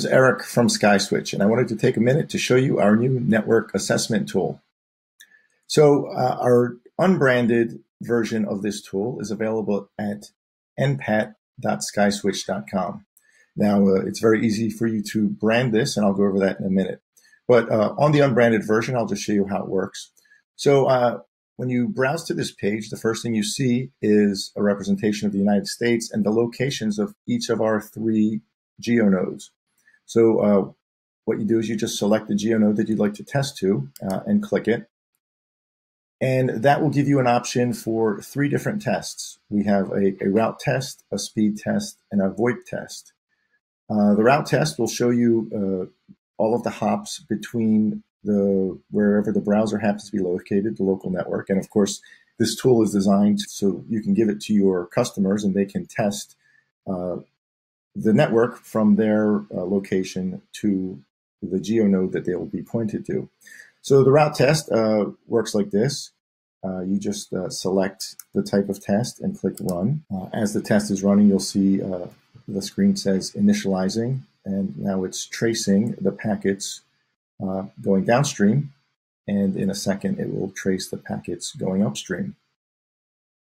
Is Eric from SkySwitch, and I wanted to take a minute to show you our new network assessment tool. So uh, our unbranded version of this tool is available at npat.skyswitch.com. Now, uh, it's very easy for you to brand this, and I'll go over that in a minute. But uh, on the unbranded version, I'll just show you how it works. So uh, when you browse to this page, the first thing you see is a representation of the United States and the locations of each of our three GeoNodes. So uh, what you do is you just select the GeoNode that you'd like to test to uh, and click it. And that will give you an option for three different tests. We have a, a route test, a speed test, and a VoIP test. Uh, the route test will show you uh, all of the hops between the wherever the browser happens to be located, the local network. And of course, this tool is designed so you can give it to your customers and they can test uh, the network from their uh, location to the GeoNode that they will be pointed to. So the route test uh, works like this. Uh, you just uh, select the type of test and click run. Uh, as the test is running, you'll see the screen says initializing, and now it's tracing the packets uh, going downstream, and in a second it will trace the packets going upstream.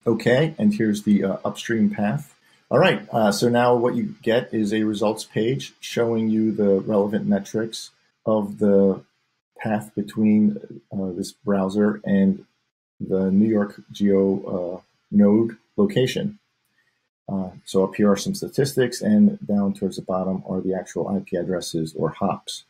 Okay, and here's the uh, upstream path. All right, uh, so now what you get is a results page showing you the relevant metrics of the path between uh, this browser and the New York Geo uh, node location. Uh, so up here are some statistics, and down towards the bottom are the actual IP addresses or hops.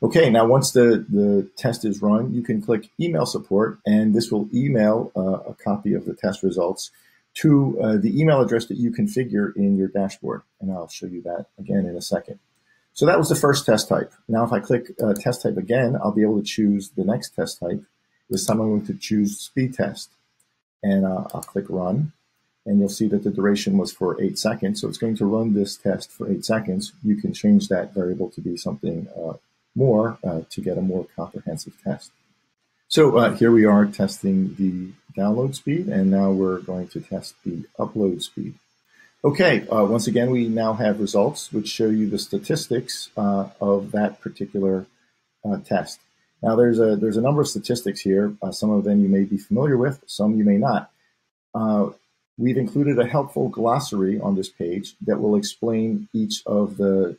Okay, now once the, the test is run, you can click email support, and this will email uh, a copy of the test results to uh, the email address that you configure in your dashboard. And I'll show you that again in a second. So that was the first test type. Now, if I click uh, test type again, I'll be able to choose the next test type. This time I'm going to choose speed test. And uh, I'll click run. And you'll see that the duration was for eight seconds. So it's going to run this test for eight seconds. You can change that variable to be something uh, more uh, to get a more comprehensive test. So uh, here we are testing the download speed, and now we're going to test the upload speed. Okay, uh, once again, we now have results which show you the statistics uh, of that particular uh, test. Now, there's a there's a number of statistics here. Uh, some of them you may be familiar with, some you may not. we've included a helpful glossary on this page that will explain each of the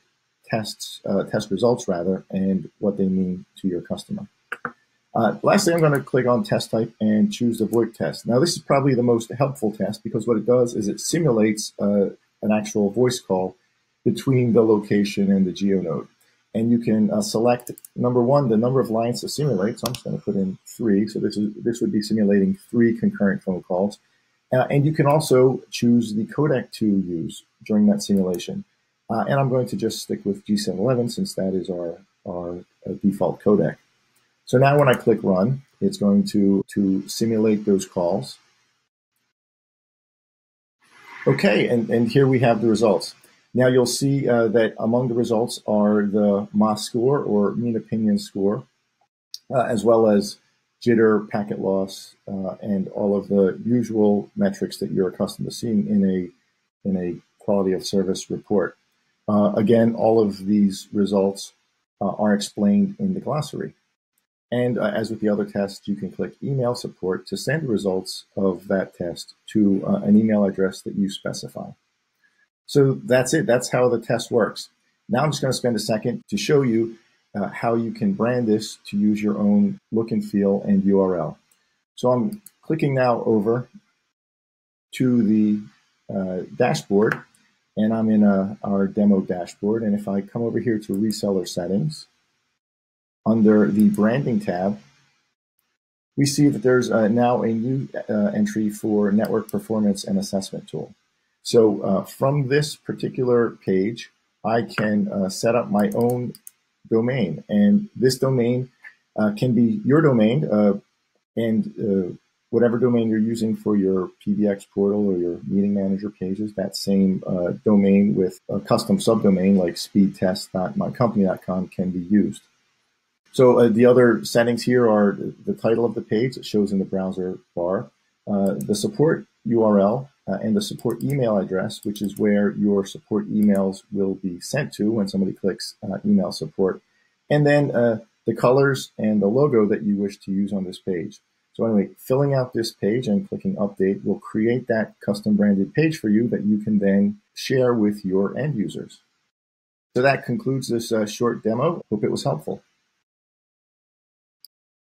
tests, uh, test results rather, and what they mean to your customer. Uh, lastly, I'm going to click on test type and choose the VoIP test. Now, this is probably the most helpful test because what it does is it simulates uh, an actual voice call between the location and the GeoNode. And you can uh, select number one, the number of lines to simulate. So I'm just going to put in three. So this is this would be simulating three concurrent phone calls. Uh, and you can also choose the codec to use during that simulation. Uh, and I'm going to just stick with G711 since that is our, our uh, default codec. So now when I click run, it's going to, to simulate those calls. Okay, and, and here we have the results. Now you'll see uh, that among the results are the MOS score or mean opinion score, uh, as well as jitter, packet loss, uh, and all of the usual metrics that you're accustomed to seeing in a, in a quality of service report. Uh, again, all of these results uh, are explained in the glossary. And uh, as with the other tests, you can click email support to send results of that test to uh, an email address that you specify. So that's it. That's how the test works. Now I'm just going to spend a second to show you uh, how you can brand this to use your own look and feel and URL. So I'm clicking now over to the uh, dashboard and I'm in a, our demo dashboard. And if I come over here to reseller settings, under the branding tab, we see that there's uh, now a new uh, entry for network performance and assessment tool. So uh, from this particular page, I can uh, set up my own domain. And this domain uh, can be your domain uh, and whatever domain you're using for your PBX portal or your meeting manager pages, that same domain with a custom subdomain like speedtest.mycompany.com can be used. So uh, the other settings here are the title of the page that shows in the browser bar, uh, the support URL, uh, and the support email address, which is where your support emails will be sent to when somebody clicks uh, email support, and then uh, the colors and the logo that you wish to use on this page. So anyway, filling out this page and clicking update will create that custom branded page for you that you can then share with your end users. So that concludes this uh, short demo. Hope it was helpful.